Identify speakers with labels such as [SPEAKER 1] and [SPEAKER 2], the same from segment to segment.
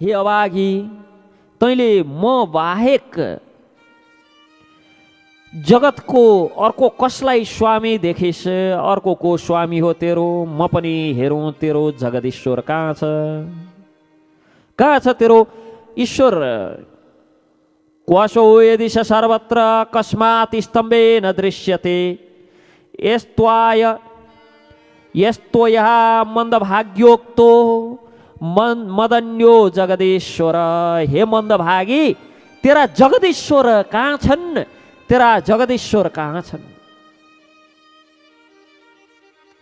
[SPEAKER 1] हे अभागी तैँले म बाहेक जगतको अर्को कसलाई स्वामी देखिस अर्को को स्वामी हो तेरो म पनि हेरौँ तेरो जगदीश्वर कहाँ छ कहाँ छ तेरो ईश्वर क्वसो यदि सर्वत्र कस्मात् स्तम्भे न दृश्यते यस्त्वाय यस्तो यहाँ मन्दभाग्योक्तो मन मदन्यो जगदीश्वर हे मन्दभागी तेरा जगदीश्वर कहाँ छन् तेरा जगदीश्वर कहाँ छन्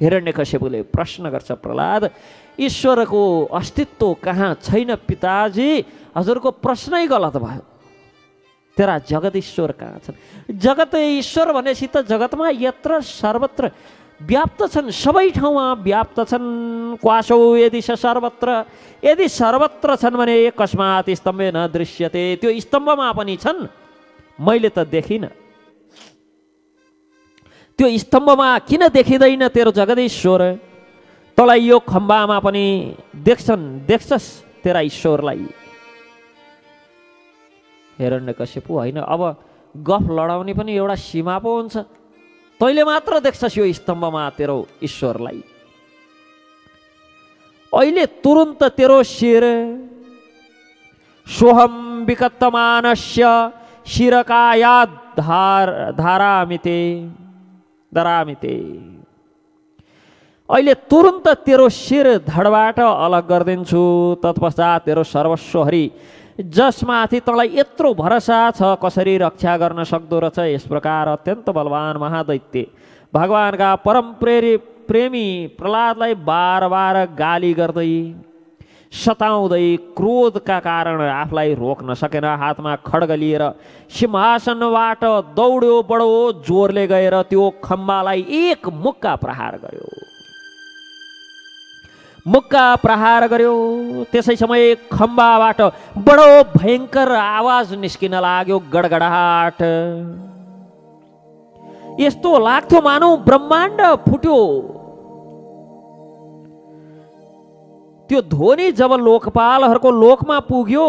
[SPEAKER 1] हिरण्यकश्यपुले प्रश्न गर्छ प्रहलाद ईश्वरको अस्तित्व कहाँ छैन पिताजी हजुरको प्रश्नै गलत भयो तेरा जगदीश्वर कहाँ छन् जगत ईश्वर भनेपछि त जगतमा यत्र सर्वत्र व्याप्त छन् सबै ठाउँमा व्याप्त छन्। क्वासौ यदि स सर्वत्र यदि सर्वत्र छन् भने कस्मात स्तम्भे न दृश्यते। त्यो स्तम्भमा पनि छन्। मैले त देखिनँ। त्यो स्तम्भमा किन देखिँदैन तेरो जगदीश्वर? तँलाई यो खम्बामा पनि देख्छन् देख्छस् तेरा ईश्वरलाई। हेरण्य कश्यपु होइन अब गफ लडाउने पनि एउटा सीमा पो हुन्छ। तैँले मात्र देख्छस् यो स्तम्भमा तेरो ईश्वरलाई। अहिले तुरुन्त तेरो शिर सोहम विकत्तमानस्य शिरकाया धार धारामिते दरामिते। अहिले तुरुन्त तेरो शिर धडबाट अलग गरिदिन्छु तत्पश्चात तेरो सर्वस्व हरि जसमाथि तँलाई यत्रो भरोसा छ कसरी रक्षा गर्न सक्दो रहेछ यस प्रकार अत्यन्त बलवान महादैत्य। भगवान्का परम प्रेरी प्रेमी प्रहलादलाई बार बार गाली गर्दै सताउँदै क्रोधका कारण आफूलाई रोक्न सकेन। हातमा खड्ग लिएर सिंहासनबाट दौड्यो बडो जोरले गएर त्यो खम्बालाई एक मुक्का प्रहार गर्यो। मुक्का प्रहार गर्यो। त्यसै समय खम्बाबाट बडो भयङ्कर आवाज निस्किन लाग्यो गडगडाट यस्तो लाग्थ्यो मानौ ब्रह्माण्ड फुट्यो। त्यो ध्वनि जब लोकपालहरूको लोकमा पुग्यो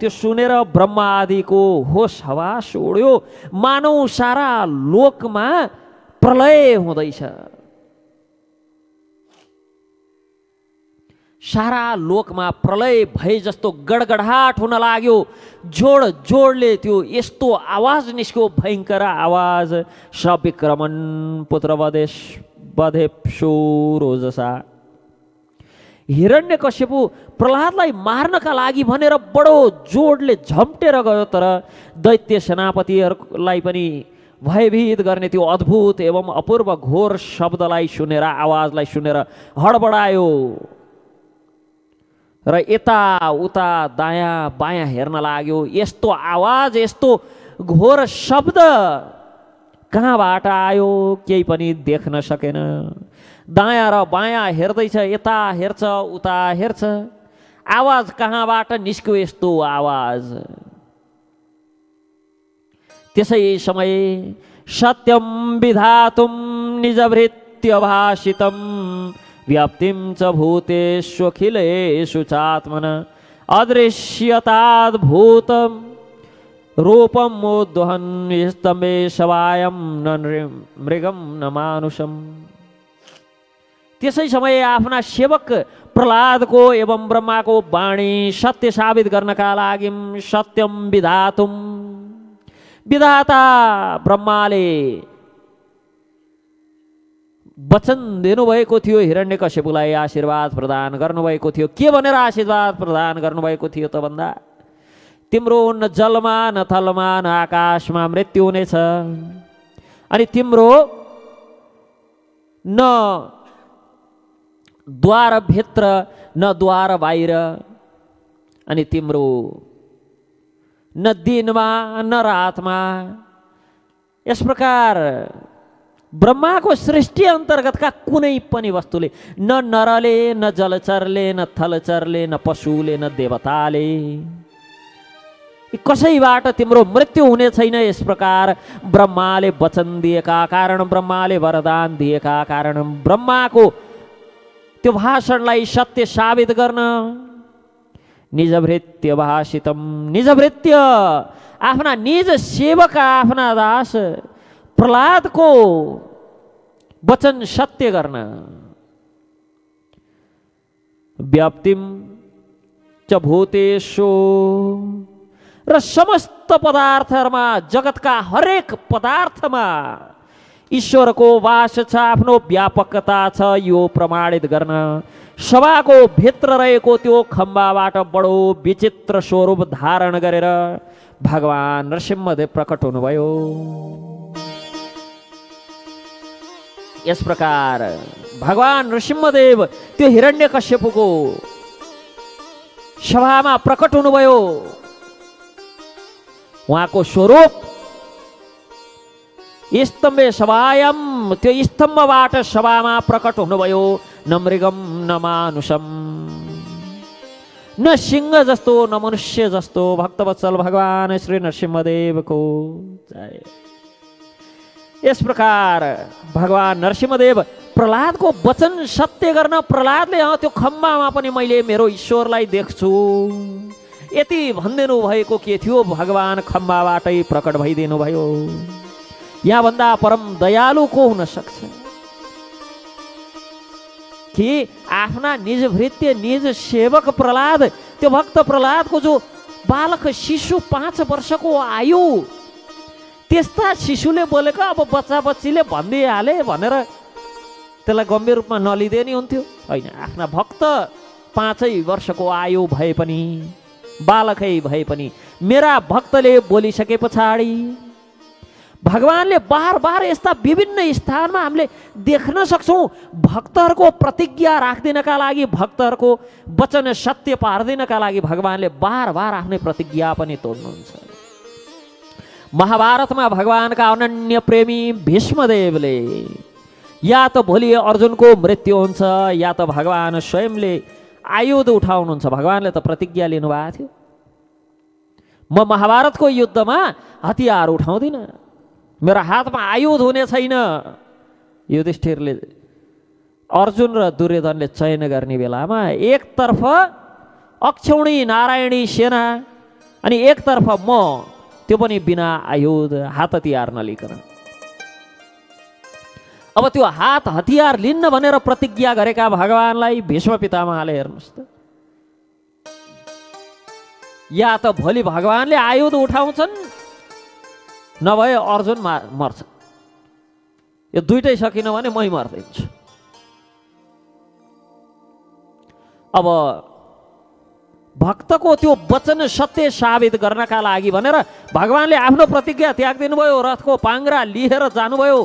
[SPEAKER 1] त्यो सुनेर ब्रह्मा आदिको होस हवास उड्यो मानौ सारा लोकमा प्रलय हुँदैछ। सारा लोकमा प्रलय भए जस्तो गडगडाट हुन लाग्यो जोड जोडले त्यो यस्तो आवाज निस्क्यो भयङ्कर आवाज सविक्रमण पुत्र वदेश बधेप्सो रोजसा हिरण्य कश्यपु प्रहलादलाई मार्नका लागि भनेर बडो जोडले झम्टेर गयो तर दैत्य सेनापतिहरूलाई पनि भयभीत गर्ने त्यो अद्भुत एवं अपूर्व घोर शब्दलाई सुनेर आवाजलाई सुनेर हडबडायो र यता उता दायाँ बायाँ हेर्न लाग्यो यस्तो आवाज यस्तो घोर शब्द कहाँबाट आयो केही पनि देख्न सकेन दायाँ र बायाँ हेर्दैछ यता हेर्छ उता हेर्छ आवाज कहाँबाट निस्क्यो यस्तो आवाज त्यसै समय सत्यम विधातुम निजभृत्य भाषितम व्याप्तिं च भूतेष्वखिलेषु चात्मन अदृश्यताद्भूतं रूपं मोद्वहन् स्तम्भे सवायं न नृ- मृगं न मानुषम्। त्यसै समय आफ्ना सेवक प्रहलादको एवं ब्रह्माको वाणी सत्य साबित गर्नका लागि सत्यम विधातुम विधाता ब्रह्माले वचन दिनुभएको थियो हिरण्य कश्यपुलाई आशीर्वाद प्रदान गर्नुभएको थियो। के भनेर आशीर्वाद प्रदान गर्नुभएको थियो त भन्दा तिम्रो न जलमा न थलमा न आकाशमा मृत्यु हुनेछ। अनि तिम्रो न द्वारभित्र न द्वार बाहिर अनि तिम्रो न दिनमा न रातमा यस प्रकार ब्रह्माको सृष्टि अन्तर्गतका कुनै पनि वस्तुले न नरले न जलचरले न थलचरले न पशुले न देवताले कसैबाट तिम्रो मृत्यु हुने छैन यस प्रकार ब्रह्माले वचन दिएका कारण ब्रह्माले वरदान दिएका कारण ब्रह्माको त्यो भाषणलाई सत्य साबित गर्न निजभृत्य भाषितम निजभृत्य आफ्ना निज सेवक आफ्ना दास प्रहलादको वचन सत्य गर्न। व्याप्तिम च र समस्त पदार्थहरूमा जगतका हरेक पदार्थमा ईश्वरको वास छ आफ्नो व्यापकता छ यो प्रमाणित गर्न। सभाको भित्र रहेको त्यो खम्बाबाट बडो विचित्र स्वरूप धारण गरेर भगवान् नरसिंहदेव प्रकट हुनुभयो। यस प्रकार भगवान् नरसिंहदेव त्यो हिरण्य कश्यपको सभामा प्रकट हुनुभयो। उहाँको स्वरूप स्तम्भे सभायाम त्यो स्तम्भबाट सभामा प्रकट हुनुभयो न मृगम न मानुषम न सिंह जस्तो न मनुष्य जस्तो भक्तवत्सल भगवान् श्री नरसिंहदेवको जय। यस प्रकार भगवान् नरसिंहदेव प्रहलादको वचन सत्य गर्न प्रहलादले त्यो खम्बामा पनि मैले मेरो ईश्वरलाई देख्छु। यति भनिदिनु भएको के थियो? भगवान् खम्बाबाटै प्रकट भइदिनु भयो। यहाँभन्दा परम दयालु को हुन सक्छ? कि आफ्ना निज भृत्य निज सेवक प्रहलाद त्यो भक्त प्रहलादको जो बालक शिशु पाँच वर्षको आयु त्यस्ता शिशुले बोलेको अब बच्चा बच्चीले भनिदिइहाले भनेर त्यसलाई गम्भीर रूपमा नलिँदै नि हुन्थ्यो। होइन आफ्ना भक्त पाँचै वर्षको आयु भए पनि बालकै भए पनि मेरा भक्तले बोलिसके पछाडि भगवान्ले बार बार यस्ता विभिन्न स्थानमा हामीले देख्न सक्छौँ। भक्तहरूको प्रतिज्ञा राखिदिनका लागि भक्तहरूको वचन सत्य पारिदिनका लागि भगवान्ले बार बार आफ्नै प्रतिज्ञा पनि तोड्नुहुन्छ। महाभारतमा भगवान्का अनन्य प्रेमी भीष्मदेवले या त भोलि अर्जुनको मृत्यु हुन्छ या त भगवान् स्वयंले आयुध उठाउनुहुन्छ। भगवान्ले त प्रतिज्ञा लिनुभएको थियो। म महाभारतको युद्धमा हतियार उठाउँदिनँ। मेरो हातमा आयुध हुने छैन। युधिष्ठिरले अर्जुन र दुर्योधनले चयन गर्ने बेलामा एकतर्फ अक्षौणी नारायणी सेना अनि एकतर्फ म त्यो पनि बिना आयुध हात हतियार नलिकन। अब त्यो हात हतियार लिन्न भनेर प्रतिज्ञा गरेका भगवान्लाई भीष्म पितामहले हेर्नुहोस् त। या त भोलि भगवान्ले आयुध उठाउँछन् नभए अर्जुन मा मर्छ। यो दुइटै सकिनँ भने मै मर्दिन्छु अब भक्तको त्यो वचन सत्य साबित गर्नका लागि भनेर भगवान्ले आफ्नो प्रतिज्ञा त्यागिदिनु भयो रथको पाङ्रा लिएर जानुभयो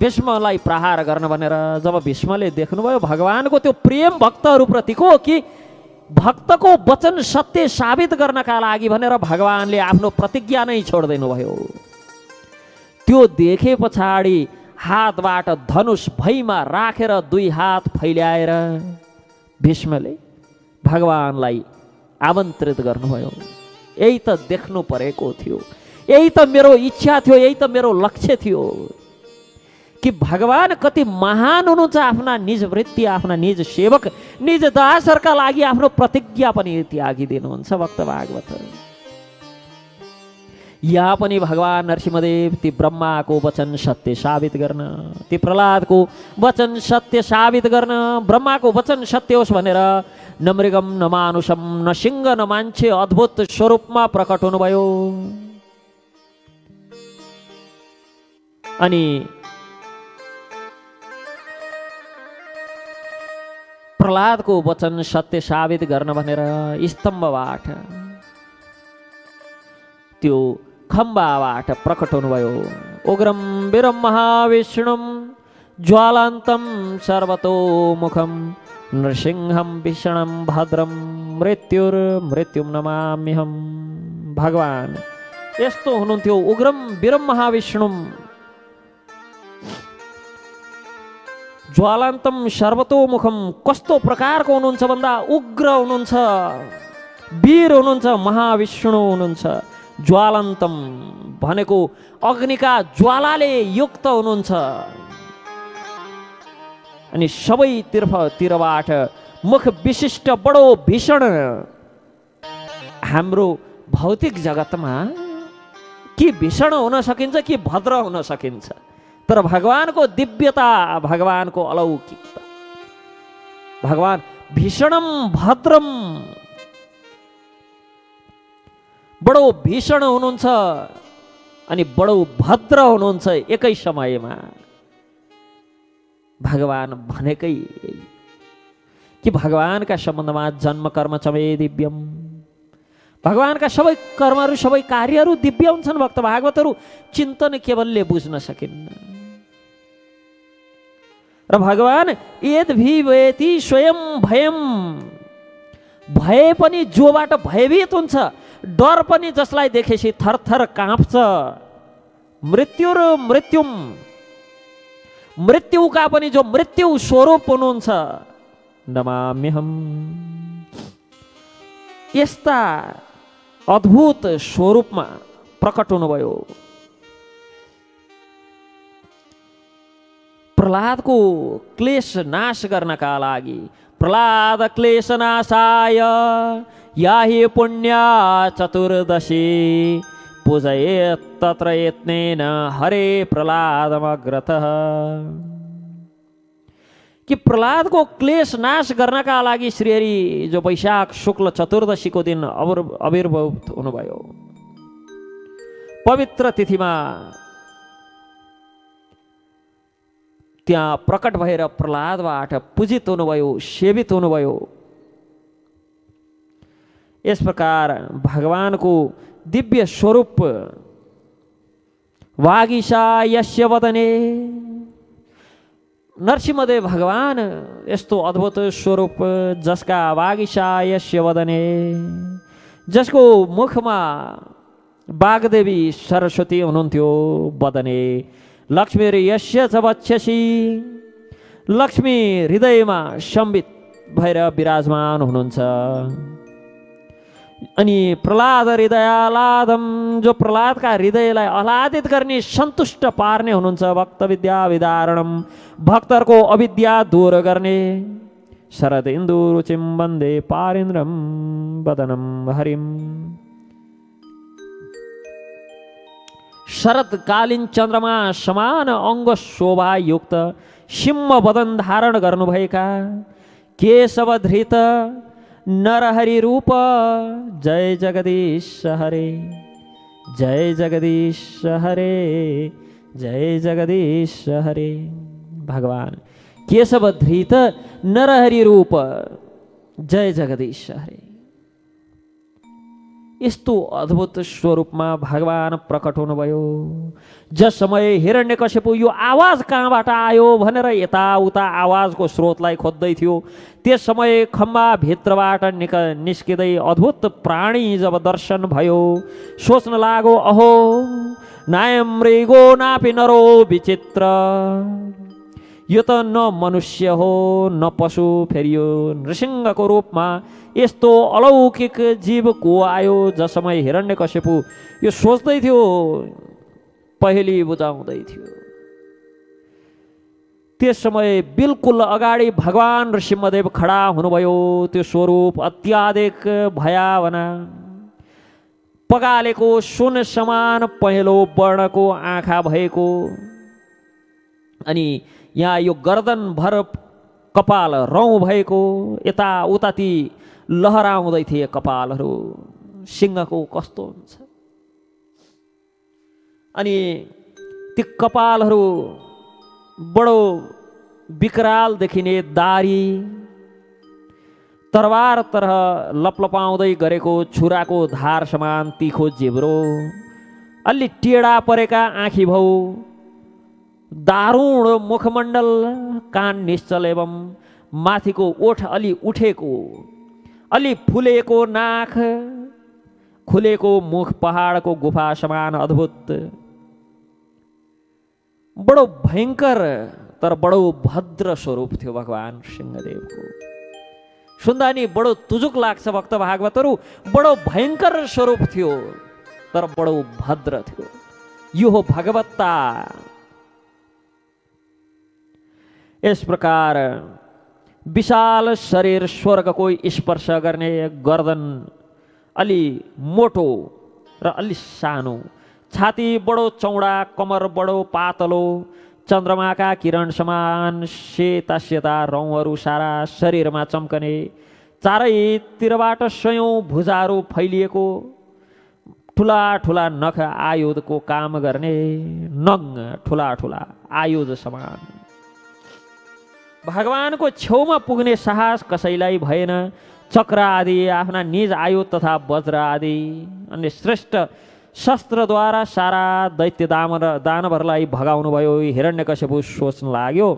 [SPEAKER 1] भीष्मलाई प्रहार गर्न भनेर। जब भीष्मले देख्नुभयो भगवान्को त्यो प्रेम भक्तहरूप्रतिको कि भक्तको वचन सत्य साबित गर्नका लागि भनेर भगवान्ले आफ्नो प्रतिज्ञा नै छोडिदिनु भयो त्यो देखे पछाडि हातबाट धनुष भैमा राखेर दुई हात फैल्याएर भीष्मले भगवान्लाई आमन्त्रित गर्नुभयो यही त देख्नु परेको थियो यही त मेरो इच्छा थियो यही त मेरो लक्ष्य थियो कि भगवान् कति महान हुनुहुन्छ आफ्ना निज वृत्ति आफ्ना निज सेवक निज दासहरूका लागि आफ्नो प्रतिज्ञा पनि त्यागिदिनुहुन्छ भक्त भागवत यहाँ पनि भगवान् नरसिंहदेव ती ब्रह्माको वचन सत्य साबित गर्न ती प्रहलादको वचन सत्य साबित गर्न ब्रह्माको वचन सत्य होस् भनेर न मृगम न मानुषम न सिंह न मान्छे अद्भुत स्वरूपमा प्रकट हुनुभयो अनि प्रहलादको वचन सत्य साबित गर्न भनेर स्तम्भबाट त्यो खम्बाबाट प्रकट हुनुभयो उग्रम विरम महाविष्णुम ज्वालान्तम सर्वतोमुखम नृसिंहम भीषणम भद्रम मृत्युर मृत्युम नमाम्यहम भगवान् यस्तो हुनुहुन्थ्यो उग्रम विरम महाविष्णुम ज्वालान्तम सर्वतोमुखम कस्तो प्रकारको हुनुहुन्छ भन्दा उग्र हुनुहुन्छ वीर हुनुहुन्छ महाविष्णु हुनुहुन्छ। ज्वालन्तम भनेको अग्निका ज्वालाले युक्त हुनुहुन्छ। अनि सबैतिर्फतिरबाट मुख विशिष्ट बडो भीषण हाम्रो भौतिक जगतमा कि भीषण हुन सकिन्छ कि भद्र हुन सकिन्छ। तर भगवानको दिव्यता भगवानको अलौकिकता भगवान भीषणम भद्रम बडो भीषण हुनुहुन्छ अनि बडो भद्र हुनुहुन्छ एकै समयमा। भगवान भनेकै कि भगवानका सम्बन्धमा जन्म कर्म चमे दिव्यम? भगवानका सबै कर्महरू सबै कार्यहरू दिव्य हुन्छन् भक्त भागवतहरू। चिन्तन केवलले बुझ्न सकिन्न। र भगवान यद स्वयं भयम भए पनि जोबाट भयभीत हुन्छ डर पनि जसलाई देखेपछि थरथर काँप्छ। मृत्यु र मृत्युम। मृत्युका पनि जो मृत्यु स्वरूप हुनुहुन्छ नमाम्यहम। यस्ता अद्भुत स्वरूपमा प्रकट हुनुभयो। प्रहलादको क्लेश नाश गर्नका लागि प्रहलाद क्लेश नाशाय। याहि पुण्या चतुर्दशी। पूजये तत्र यत्नेन हरे प्रहलादमग्रत। कि प्रहलादको क्लेश नाश गर्नका लागि श्रीहरि जो वैशाख शुक्ल चतुर्दशीको दिन अविर् आविर्भूत हुनुभयो। पवित्र तिथिमा त्यहाँ प्रकट भएर प्रहलादबाट पूजित हुनुभयो सेवित हुनुभयो। यस प्रकार भगवानको दिव्य स्वरूप वागिसा यस्य वदने नरसिंहदेव भगवान यस्तो अद्भुत स्वरूप जसका वागिसा यस्य वदने जसको मुखमा बागदेवी सरस्वती हुनुहुन्थ्यो वदने लक्ष्मी यस्य च वक्षसी लक्ष्मी हृदयमा सम्बित भएर विराजमान हुनुहुन्छ अनि प्रहलाद हृदयालादम जो प्रहलादका हृदयलाई आह्लादित गर्ने सन्तुष्ट पार्ने हुनुहुन्छ भक्त विद्या विदारणम भक्तहरूको अविद्या दूर गर्ने। शरद इन्दु रुचिम वन्दे पारेन्द्रम वदनम हरिम शरदकालीन चन्द्रमा समान अङ्ग शोभायुक्त सिंह वदन धारण गर्नुभएका केशव धृत नरहरि रूप। जय जगदीश हरे। जय जगदीश हरे। जय जगदीश हरे। भगवान केशव धृत नरहरि रूप। जय जगदीश हरे। यस्तो अद्भुत स्वरूपमा भगवान प्रकट हुनुभयो जस समय हिरण्य कसेपु यो आवाज कहाँबाट आयो भनेर यताउता आवाजको स्रोतलाई खोज्दै थियो त्यस समय खम्बाभित्रबाट निक निस्किँदै अद्भुत प्राणी जब दर्शन भयो सोच्न लाग्यो अहो नायम मृगो नापि नरो विचित्र यो त न मनुष्य हो न पशु फेरि यो नृसिंहको रूपमा यस्तो अलौकिक जीव को आयो जसमय हिरण्य कश्यपु यो सोच्दै थियो पहेली बुझाउँदै थियो। त्यस समय बिल्कुल अगाडि भगवान् सिंहदेव खडा हुनुभयो त्यो स्वरूप अत्याधिक भयावना पगालेको सुन समान पहेँलो वर्णको आँखा भएको। अनि यहाँ यो गर्दनभर कपाल रौँ भएको यता उताती लहराउँदै थिए कपालहरू सिंहको कस्तो हुन्छ? अनि ती कपालहरू बडो विकराल देखिने दारी तरवार तरह लपलपाउँदै गरेको छुराको धार समान तिखो जिब्रो अलि टेढा परेका आँखी भाउ दारुण मुखमण्डल कान निश्चल एवं माथिको ओठ अलि उठेको अलि फुलेको नाक खुलेको मुख पहाडको गुफा समान अद्भुत। बडो भयङ्कर तर बडो भद्र स्वरूप थियो भगवान् सिंहदेवको। सुन्दा नि बडो तुजुक लाग्छ भक्त भागवतहरू बडो भयङ्कर स्वरूप थियो तर बडो भद्र थियो। यो हो भगवत्ता। यस प्रकार विशाल शरीर स्वर्गको स्पर्श गर्ने गर्दन अलि मोटो र अलि सानो। छाती बडो चौडा कमर बडो पातलो। चन्द्रमाका किरण समान सेता सेता रौँहरू सारा शरीरमा चम्कने। चारैतिरबाट सयौँ भुजाहरू फैलिएको। ठुला ठुला नख आयुधको काम गर्ने। नङ ठुला ठुला आयुध समान। भगवानको छेउमा पुग्ने साहस कसैलाई भएन। चक्र आदि आफ्ना निज आयुध तथा वज्र आदि अनि श्रेष्ठ शस्त्रद्वारा सारा दैत्य दाम दानवहरूलाई भगाउनुभयो। हिरण्यकश्यपु सोच्न लाग्यो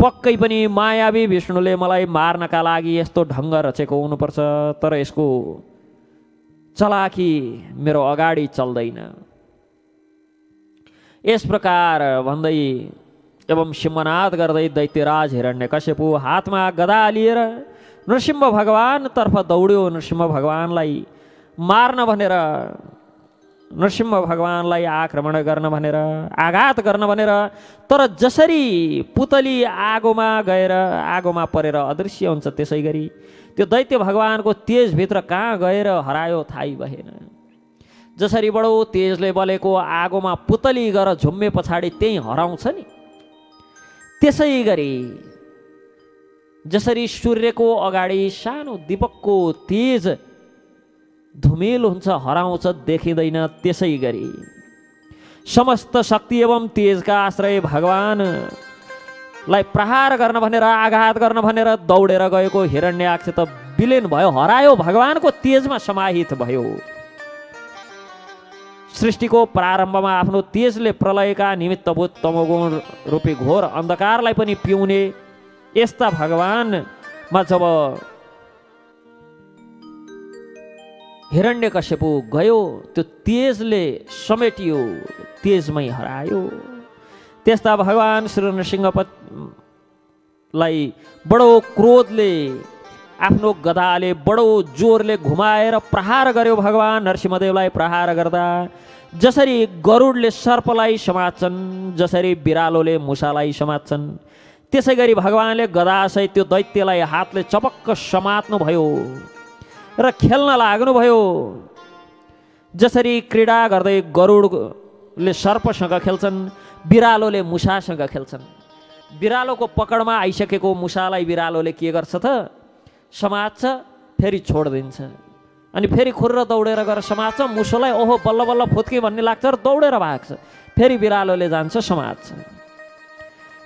[SPEAKER 1] पक्कै पनि मायावी विष्णुले मलाई मार्नका लागि यस्तो ढङ्ग रचेको हुनुपर्छ तर यसको चलाकी मेरो अगाडि चल्दैन। यस प्रकार भन्दै एवं सिंहनाद गर्दै दैत्यराज हिरण्य कश्यपु हातमा गदा लिएर नृसिंह भगवानतर्फ दौड्यो नृसिंह भगवानलाई मार्न भनेर नृसिंह भगवानलाई आक्रमण गर्न भनेर आघात गर्न भनेर तर जसरी पुतली आगोमा गएर आगोमा परेर अदृश्य हुन्छ त्यसै गरी त्यो दैत्य भगवानको तेजभित्र कहाँ गएर हरायो थाहै भएन। जसरी बडो तेजले बलेको आगोमा पुतली गएर झुम्मे पछाडि त्यहीँ हराउँछ नि। त्यसै गरी जसरी सूर्यको अगाडि सानो दीपकको तेज धुमेल हुन्छ हराउँछ देखिँदैन त्यसै गरी समस्त शक्ति एवं तेजका आश्रय भगवानलाई प्रहार गर्न भनेर आघात गर्न भनेर दौडेर गएको हिरण्यक्ष त विलिन भयो हरायो भगवानको तेजमा समाहित भयो। सृष्टिको प्रारम्भमा आफ्नो तेजले प्रलयका निमित्तभूत तमोगुण रूपी घोर अन्धकारलाई पनि पिउने यस्ता भगवानमा जब हिरण्य कश्यपु गयो त्यो तेजले समेटियो तेजमै हरायो। त्यस्ता भगवान् श्री नृसिंहपतलाई बडो क्रोधले आफ्नो गदाले बडो जोरले घुमाएर प्रहार गर्यो भगवान्। नरसिंहदेवलाई प्रहार गर्दा जसरी गरुडले सर्पलाई समात्छन् जसरी बिरालोले मुसालाई समात्छन् त्यसै गरी भगवान्ले गदासहित त्यो दैत्यलाई हातले चपक्क समात्नुभयो र खेल्न लाग्नुभयो। जसरी क्रीडा गर्दै गरुडले सर्पसँग खेल्छन् बिरालोले मुसासँग खेल्छन्। बिरालोको पकडमा आइसकेको मुसालाई बिरालोले के गर्छ त? समात्छ फेरि छोडिदिन्छ अनि फेरि खुर्र दौडेर गएर समात्छ मुसोलाई ओहो बल्ल बल्ल फुत्के भन्ने लाग्छ र दौडेर भाग्छ फेरि बिरालोले जान्छ समात्छ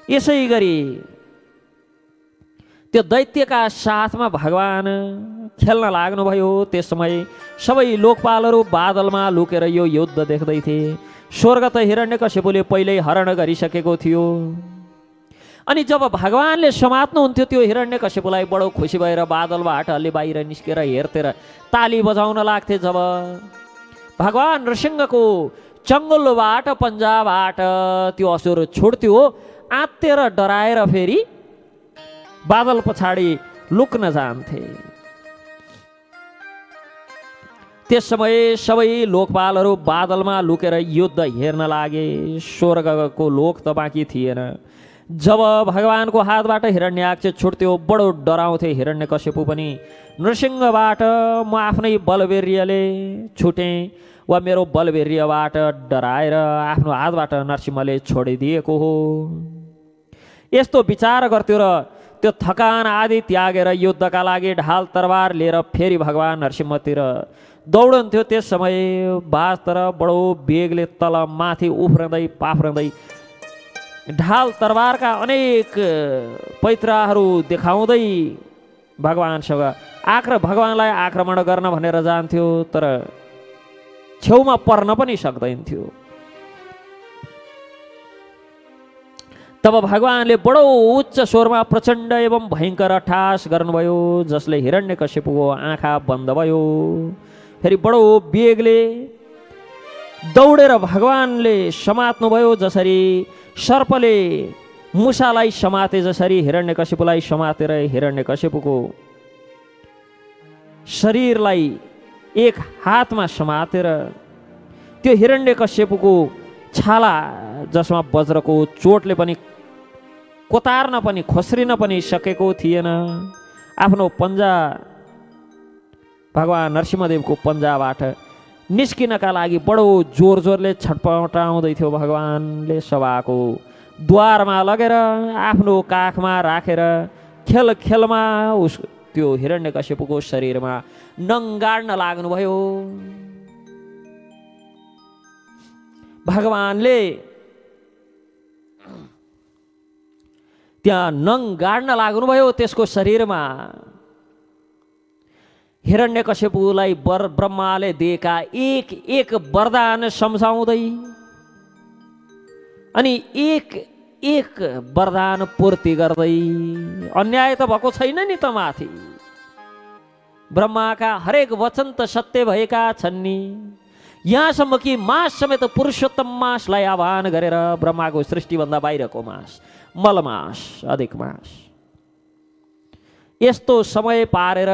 [SPEAKER 1] यसै गरी त्यो दैत्यका साथमा भगवान् खेल्न लाग्नुभयो त्यस समय सबै लोकपालहरू बादलमा लुकेर यो युद्ध देख्दै थिए स्वर्ग त हिरण्यकश्यपुले पहिल्यै हरण गरिसकेको थियो अनि जब भगवान्ले समात्नुहुन्थ्यो त्यो हिरण्यकश्यपुलाई बडो खुसी भएर बादलबाट अलि बाहिर निस्केर हेर्थेर ताली बजाउन लाग्थे जब भगवान् नृसिंहको चङ्गुलबाट पन्जाबाट त्यो असुर छुट्थ्यो आत्तेर डराएर फेरि बादल पछाडि लुक्न जान्थे। त्यस समय सबै लोकपालहरू बादलमा लुकेर युद्ध हेर्न लागे। स्वर्गको लोक त बाँकी थिएन। जब भगवानको हातबाट हिरण्याक्ष छुट्थ्यो बडो डराउँथे हिरण्य कश्यपु पनि। नृसिंहबाट म आफ्नै बलवीर्यले छुटेँ वा मेरो बलवीर्यबाट डराएर आफ्नो हातबाट नरसिंहले छोडिदिएको हो। यस्तो विचार गर्थ्यो र त्यो थकान आदि त्यागेर युद्धका लागि ढाल तरबार लिएर फेरि भगवान् नरसिंहतिर दौडन्थ्यो। त्यस समय बाज तर बडो बेगले तल माथि उफ्रँदै पाफ्रँदै ढाल तरबारका अनेक पैत्राहरू देखाउँदै भगवान्सँग आक्र भगवान्लाई आक्रमण गर्न भनेर जान्थ्यो तर छेउमा पर्न पनि सक्दैनथ्यो तब भगवान्ले बडो उच्च स्वरमा प्रचण्ड एवं भयङ्कर अठास गर्नुभयो जसले हिरण्य कश्यपको आँखा बन्द भयो। फेरि बडो बेगले दौडेर भगवान्ले समात्नुभयो जसरी सर्पले मुसालाई समाते जसरी हिरण्य कश्यपुलाई समातेर हिरण्य कश्यपुको शरीरलाई एक हातमा समातेर त्यो हिरण्य कश्यपुको छाला जसमा वज्रको चोटले पनि कोतार्न पनि खोस्रिन पनि सकेको थिएन। आफ्नो पन्जा भगवान् नरसिंहदेवको पन्जाबाट निस्किनका लागि बडो जोर जोरले छटपटाउँदै थियो भगवान्ले सभाको। द्वारमा लगेर आफ्नो काखमा राखेर खेल खेलमा उस त्यो हिरण्य कश्यपको शरीरमा नङ्गाड्न लाग्नुभयो। भगवान्ले त्यहाँ नङ गाड्न लाग्नुभयो त्यसको शरीरमा। हिरण्य कश्यपुलाई वर ब्रह्माले दिएका एक एक वरदान सम्झाउँदै अनि एक एक वरदान पूर्ति गर्दै अन्याय त भएको छैन नि त माथि। ब्रह्माका हरेक वचन त सत्य भएका छन् नि। यहाँसम्म कि मास समेत पुरुषोत्तम मासलाई आह्वान गरेर ब्रह्माको सृष्टिभन्दा बाहिरको मास मलमास अधिक मास। यस्तो समय पारेर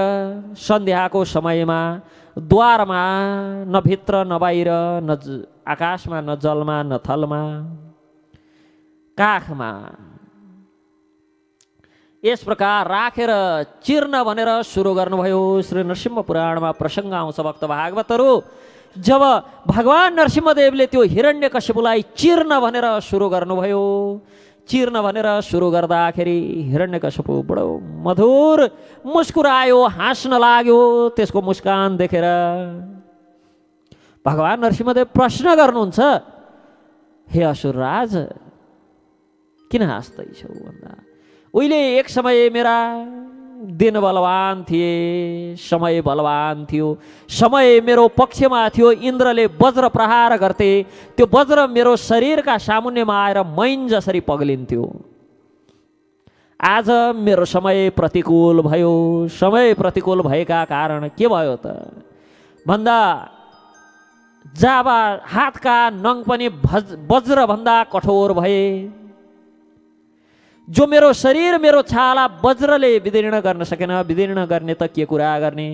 [SPEAKER 1] सन्ध्याको समयमा द्वारमा न भित्र न बाहिर न आकाशमा न जलमा न थलमा काखमा। यस प्रकार राखेर चिर्न भनेर सुरु गर्नुभयो श्री नरसिंह पुराणमा प्रसङ्ग आउँछ भक्त भागवतहरू। जब भगवान् नरसिंहदेवले त्यो हिरण्य कश्यपुलाई चिर्न भनेर सुरु गर्नुभयो चिर्न भनेर सुरु गर्दाखेरि हिरण्य कश्यपु बडो मधुर मुस्कुरायो हाँस्न लाग्यो त्यसको मुस्कान देखेर। भगवान् नरसिंहदेव प्रश्न गर्नुहुन्छ हे असुरराज किन हाँस्दैछौ भन्दा? उहिले एक समय मेरा दिन बलवान थिए समय बलवान थियो। समय मेरो पक्षमा थियो इन्द्रले वज्र प्रहार गर्थे। त्यो वज्र मेरो शरीरका सामुन्यमा आएर मैन जसरी पग्लिन्थ्यो। आज मेरो समय प्रतिकूल भयो। समय प्रतिकूल भएका कारण के भयो त? भन्दा जाबा हातका नङ पनि भज वज्रभन्दा कठोर भए। जो मेरो शरीर मेरो छाला वज्रले विदीर्ण गर्न सकेन विदीर्ण गर्ने त के कुरा गर्ने?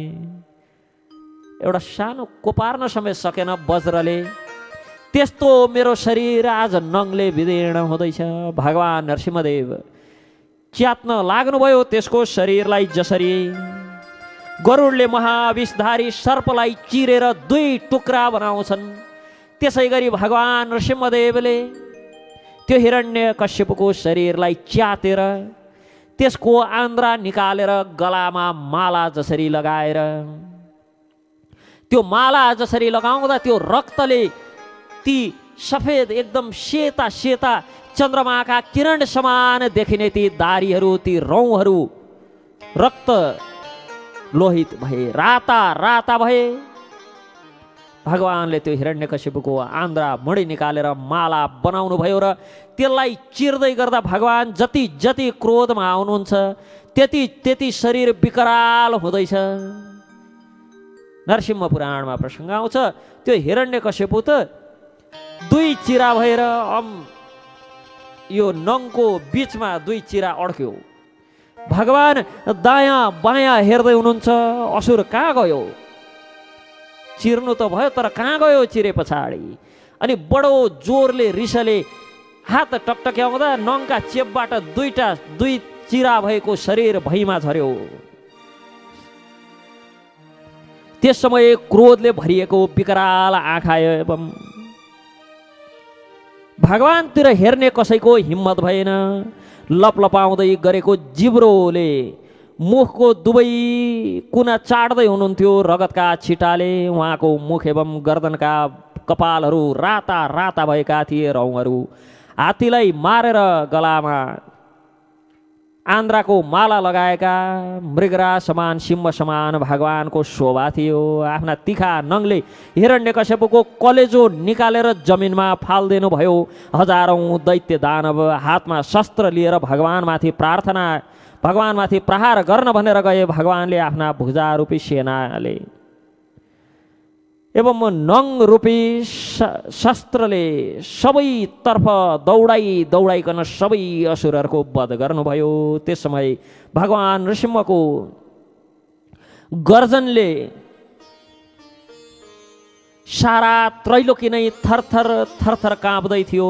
[SPEAKER 1] एउटा सानो कोपार्न समेत सकेन वज्रले त्यस्तो मेरो शरीर आज नङले विदीर्ण हुँदैछ। भगवान् नरसिंहदेव च्यात्न लाग्नुभयो त्यसको शरीरलाई जसरी। गरुडले महाविषधारी सर्पलाई चिरेर दुई टुक्रा बनाउँछन्। त्यसै गरी भगवान् नरसिंहदेवले त्यो हिरण्य कश्यपको शरीरलाई च्यातेर त्यसको आन्द्रा निकालेर गलामा माला जसरी लगाएर त्यो माला जसरी लगाउँदा त्यो रक्तले ती सफेद एकदम सेता सेता चन्द्रमाका किरण समान देखिने ती दारीहरू ती रौँहरू रक्त लोहित भए राता राता भए। भगवान्ले त्यो हिरण्यकशिपुको आन्द्रा मणि निकालेर माला बनाउनु भयो र त्यसलाई चिर्दै गर्दा भगवान् जति जति क्रोधमा आउनुहुन्छ त्यति त्यति शरीर विकराल हुँदैछ। नरसिंह पुराणमा प्रसङ्ग आउँछ त्यो हिरण्यकश्यपु त दुई चिरा भएर अम यो नङको बिचमा दुई चिरा अड्क्यो। भगवान् दायाँ बायाँ हेर्दै हुनुहुन्छ असुर कहाँ गयो? चिर्नु त भयो तर कहाँ गयो चिरे पछाडि? अनि बडो जोरले रिसले हात टकटक्याउँदा नङका चेपबाट दुईटा दुई चिरा भएको शरीर भैमा झर्यो त्यस समय क्रोधले भरिएको विकराल आँखा एवं भगवान्तिर हेर्ने कसैको हिम्मत भएन। लपलपाउँदै गरेको जिब्रोले मुखको दुवै कुना चाड्दै हुनुहुन्थ्यो रगतका छिटाले। उहाँको मुख एवं गर्दनका कपालहरू राता राता भएका थिए रौँहरू हात्तीलाई मारेर गलामा आन्द्राको माला लगाएका मृगरा समान सिंह समान भगवानको शोभा थियो। आफ्ना तिखा नङले हिरण्य कश्यपको कलेजो निकालेर जमिनमा फालिदिनु भयो हजारौँ दैत्य दानव हातमा शस्त्र लिएर भगवान्माथि प्रार्थना भगवान्माथि प्रहार गर्न भनेर गए भगवान्ले आफ्ना भुजा रूपी सेनाले। एवं नङ रूपी शस्त्रले सबैतर्फ दौडाइ दौडाइकन सबै असुरहरूको वध गर्नुभयो। त्यस समय भगवान् नृसिंहको गर्जनले सारा त्रैलोकी नै थरथर थरथर काँप्दै थियो।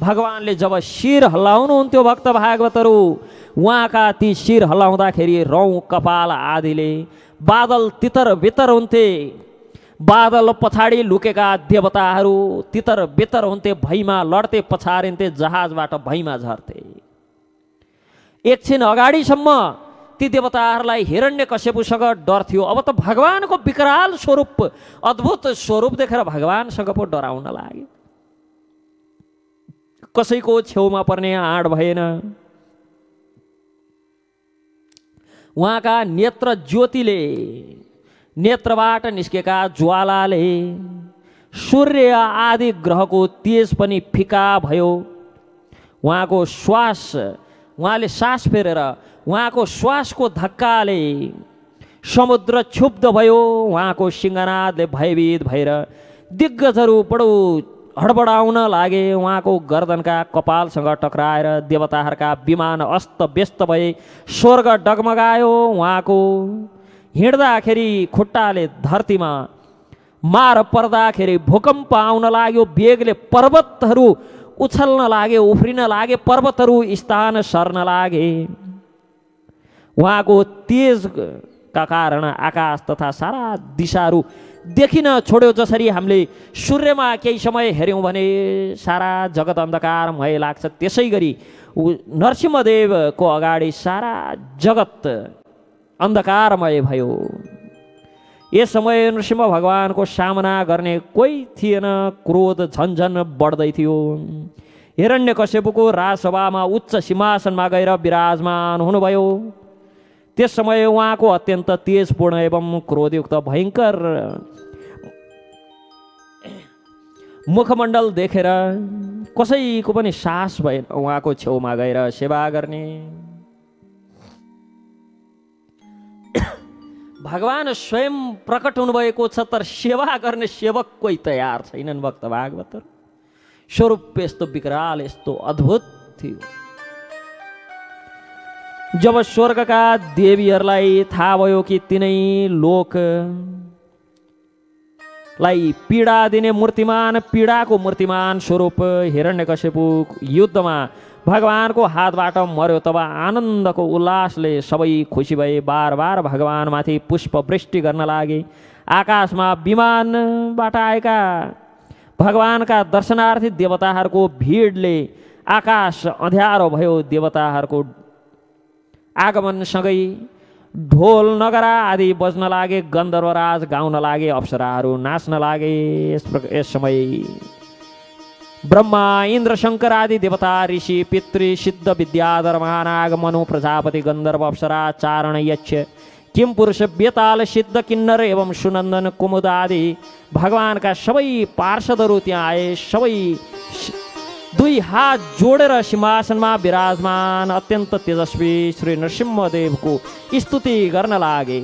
[SPEAKER 1] भगवान्ले जब शिर हल्लाउनुहुन्थ्यो भक्त भागवतहरू उहाँका ती शिर हल्लाउँदाखेरि रौँ कपाल आदिले बादल तितर बितर हुन्थे। बादल पछाडि लुकेका देवताहरू तितर बितर हुन्थे भैमा लड्थे पछारिन्थे जहाजबाट भैमा झर्थे। एकछिन अगाडिसम्म ती देवताहरूलाई हिरण्य कश्यपुसँग डर थियो। अब त भगवान्को विकराल स्वरूप अद्भुत स्वरूप देखेर भगवान्सँग पो डराउन लाग्यो। कसैको छेउमा पर्ने आँड भएन। उहाँका नेत्र ज्योतिले नेत्रबाट निस्केका ज्वालाले सूर्य आदि ग्रहको तेज पनि फिका भयो। उहाँको श्वास उहाँले सास फेरेर उहाँको श्वासको धक्काले समुद्र क्षुब्ध भयो। उहाँको सिंहनादले भयभीत भएर दिग्गजहरू बडो हडबडाउन लागे उहाँको गर्दनका कपालसँग टक्राएर देवताहरूका विमान अस्त व्यस्त भए स्वर्ग डगमगायो। उहाँको हिँड्दाखेरि खुट्टाले धरतीमा मार पर्दाखेरि भूकम्प आउन लाग्यो। बेगले पर्वतहरू उछल्न लागे उफ्रिन लागे पर्वतहरू स्थान सर्न लागे। उहाँको तेजका कारण आकाश तथा सारा दिशाहरू देखिन छोड्यो जसरी हामीले सूर्यमा केही समय हेऱ्यौँ भने सारा जगत अन्धकारमय लाग्छ। त्यसै गरी नरसिंहदेवको अगाडि सारा जगत अन्धकारमय भयो। यस समय नृसिंह भगवानको सामना गर्ने कोही थिएन। क्रोध झन्झन बढ्दै थियो। हिरण्य कश्यपको राजसभामा उच्च सिंहासनमा गएर विराजमान हुनुभयो। त्यस समय उहाँको अत्यन्त तेजपूर्ण एवं क्रोधयुक्त भयङ्कर मुखमण्डल देखेर कसैको पनि सास भएन। उहाँको छेउमा गएर सेवा गर्ने। भगवान् स्वयं प्रकट हुनुभएको छ तर सेवा गर्ने सेवक कोही तयार छैनन् भक्त भागवतहरू स्वरूप यस्तो विकराल यस्तो अद्भुत थियो। जब स्वर्गका देवीहरूलाई थाहा भयो कि तिनै लोकलाई पीडा दिने मूर्तिमान पीडाको मूर्तिमान स्वरूप हिरण्यकश्यपु युद्धमा भगवानको हातबाट मर्यो तब आनन्दको उल्लासले सबै खुसी भए। बार बार भगवान्माथि पुष्पवृष्टि गर्न लागे। आकाशमा विमानबाट आएका भगवानका दर्शनार्थी देवताहरूको भिडले आकाश अँध्यारो भयो। देवताहरूको आगमनसँगै ढोल नगरा आदि बज्न लागे गन्धर्वराज गाउन लागे अप्सराहरू नाच्न लागे। यस यस समय ब्रह्मा इन्द्र शङ्कर आदि देवता ऋषि पितृ सिद्ध विद्याधर महानाग मनु प्रजापति गन्धर्व अप्सरा चारण यक्ष किम पुरुष बेताल सिद्ध किन्नर एवं सुनन्दन कुमुद आदि भगवान्का सबै पार्षदहरू त्यहाँ आए। सबै दुई हात जोडेर सिंहासनमा विराजमान अत्यन्त तेजस्वी श्री नरसिंहदेवको स्तुति गर्न लागे